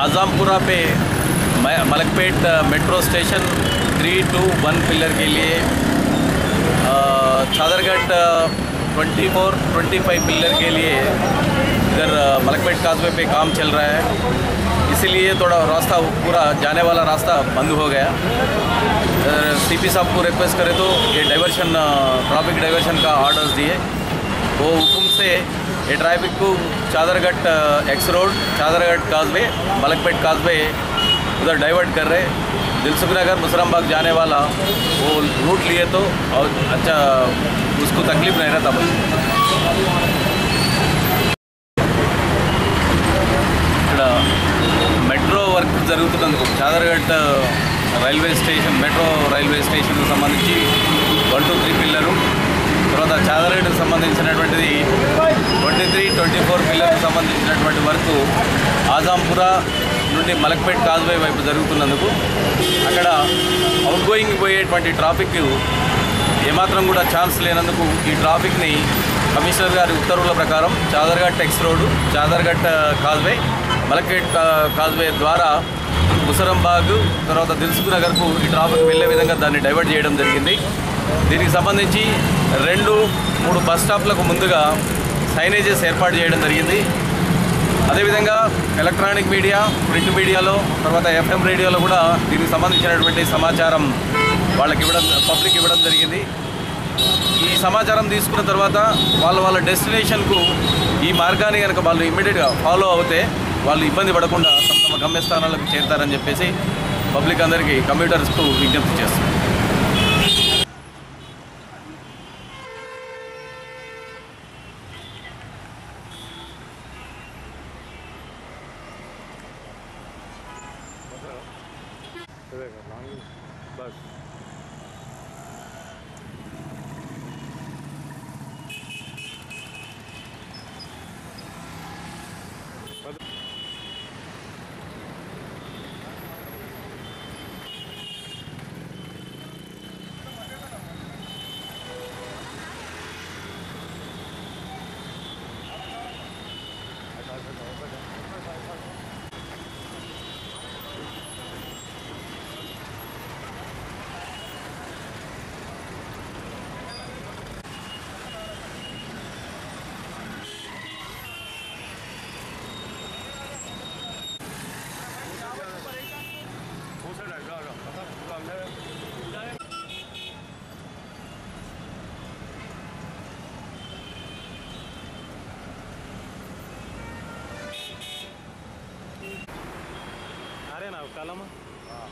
आजामपुरा पे Malakpet metro station three two one pillar के लिए Chadarghat twenty four twenty five pillar के लिए इधर मलकपेट काजवे पे काम चल रहा है। इसीलिए थोड़ा रास्ता पूरा जाने वाला रास्ता बंद हो गया। सीपी साहब को रिक्वेस्ट करें तो ये डाइवर्शन ट्रैफ़िक डाइवर्शन का ऑर्डर्स दिए। वो हुकुम से ये ट्रैफिक को Chaderghat X road Chaderghat causeway Malakpet causeway उधर डाइवर्ट कर रहे दिलसुख नगर मुसरामबाग जाने वाला वो रूट लिए तो और अच्छा उसको तकलीफ नहीं रहता बस ఇక్కడ metro work జరుగుతున్నందుకు Chaderghat railway station metro railway స్టేషన్కి సంబంధించి వన్ టూ త్రీ పిల్లరు తర్వాత చాదర్ఘట్కి సంబంధించినటువంటిది ట్వంటీ ఫోర్ పిల్లర్కి సంబంధించినటువంటి వరకు ఆజాంపురా నుండి మలక్పేట్ కాజ్వే వైపు జరుగుతున్నందుకు అక్కడ అవుట్ గోయింగ్ పోయేటువంటి ట్రాఫిక్ ఏమాత్రం కూడా ఛాన్స్ లేనందుకు ఈ ట్రాఫిక్ని కమిషనర్ గారి ఉత్తర్వుల ప్రకారం Chadarghat X road Chadarghat causeway Malakpet causeway ద్వారా ముసరంబాగ్ తర్వాత దిల్సుఖ్ నగర్కు ఈ ట్రాఫిక్ వెళ్ళే విధంగా దాన్ని డైవర్ట్ చేయడం జరిగింది. దీనికి సంబంధించి రెండు మూడు బస్ స్టాప్లకు ముందుగా సైనేజెస్ ఏర్పాటు చేయడం జరిగింది. అదేవిధంగా ఎలక్ట్రానిక్ మీడియా ప్రింట్ మీడియాలో తర్వాత ఎఫ్ఎం రేడియోలో కూడా దీనికి సంబంధించినటువంటి సమాచారం వాళ్ళకి ఇవ్వడం పబ్లిక్ ఇవ్వడం జరిగింది. ఈ సమాచారం తీసుకున్న తర్వాత వాళ్ళ వాళ్ళ డెస్టినేషన్కు ఈ మార్గాన్ని కనుక వాళ్ళు ఇమ్మీడియట్గా ఫాలో అవుతే వాళ్ళు ఇబ్బంది పడకుండా తమ తమ గమ్యస్థానాలకు చేరుతారని చెప్పేసి పబ్లిక్ అందరికీ కంప్యూటర్స్కు విజ్ఞప్తి tôi về gặp nó Kalama? Ah.